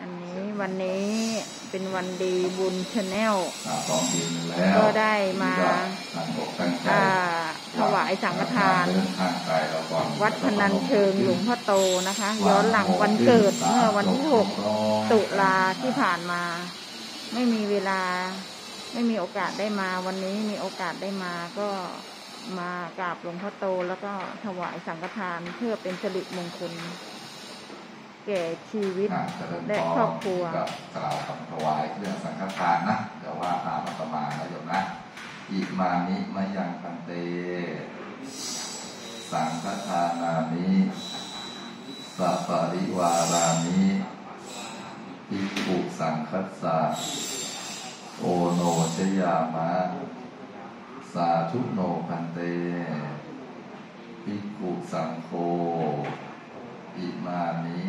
อันนี้วันนี้เป็นวันดีบุญชาแนลสองปีแล้วก็ได้มาตั้งอกตั้งใจอ่าถวายสังฆทานเดินทางไกลเราก่อนวัดพนัญเชิงหลวงพ่อโตนะคะ ย้อนหลังวันเกิดเมื่อวันที่หกตุลาที่ผ่านมา ไม่มีเวลา ไม่มีโอกาสได้มาวันนี้มีโอกาสได้มาก็มากราบหลวงพ่อโตแล้วก็ถวายสังฆทานเพื่อเป็นสิริมงคล แก่ชีวิตอ่าเจริญพและครอบครัวกับกล่าวคำถวายเรื่องสังฆทานนะเดี๋ยวว่าตามอาตมานะโยมนะอิมานิมายังพันเต สังฆทานานิสัปปริวารานิภิกขุสังคัสสะโอโนชยามะ สาธุโนพันเตภิกขุสังโฆ อิมานิ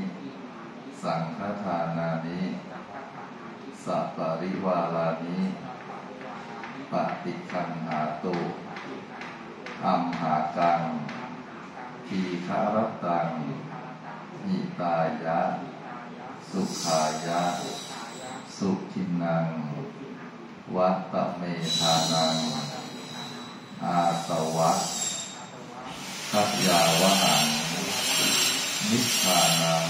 สังฆทานานิสัปปริวารานิปฏิคันหาตุอัมหากัง ทีคารตังหิตายะ สุขายะ สุขินัง วัตเมธานัง อาสวะทัยาวหัง นิพพานัง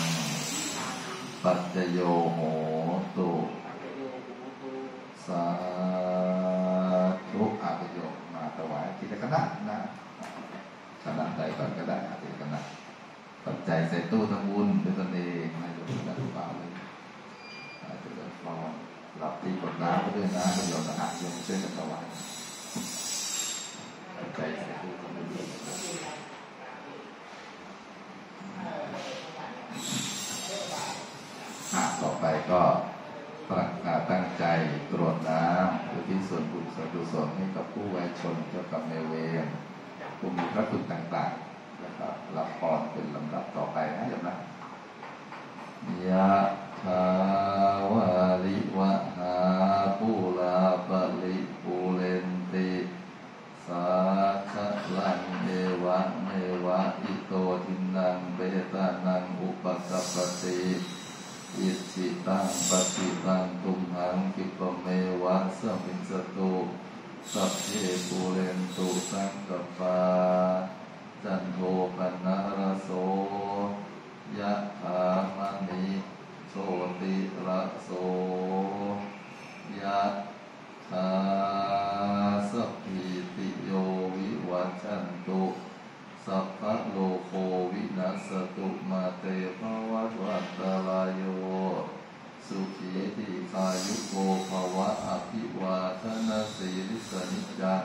ปัจโยโหตุสาธุอาปโยมาถวายทีละคณะนะคณะใดก่อนก็ได้อาทีละคณะปัจจัยใส่ตู้ทำบุญด้วยตนเองนายกนะทุกเปล่าวเลยอาจจะเดินฟองหลับที่กดน้ำก็ด้วยนะประโยชน์นะฮะโยมช่วยกันถวายปัจจัยใส่ตู้ทำบุญ อะต่อไป ก็ตั้งตั้งใจตรวจน้ำอุทิศส่วนบุญส่วนกุศลให้กับผู้ไวชนเจ้ากรรมนเวรผู้มีพระคุณต่างๆนะครับรับพรเป็นลำดับต่อไปนะโยมนะยะทาวาลิวะหาปูลาปะลิปูเรนติสาคะลังเอวะเมวะอิโตทินังเบตานังอุปกัปปติ อิสิตังปฏิตังตุมหังกิปเมวะสมิสตุสัพเพปูเรนตุสังกปาจันโทปนะระโสยะถามณิโชติระโสยะถาสัพพิติโยวิวัชชันตุสัพพะโลโควินัสตุมาเตภวัตวันตรายโย สุขีติคายุโกภวะอภิวาทนาสีลิสนิจัง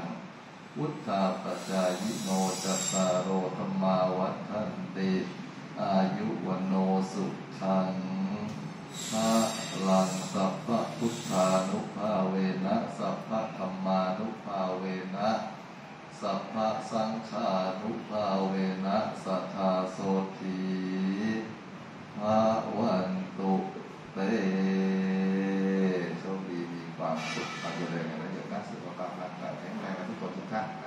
วุฒาปจายิโนจัตตารโอธรรมาวัฏันติอายุวันโนสุขัง สุขความเจริญในวันหยุดับสุขภาพร่างกาแข็งแรงทุกคนทุกท่าน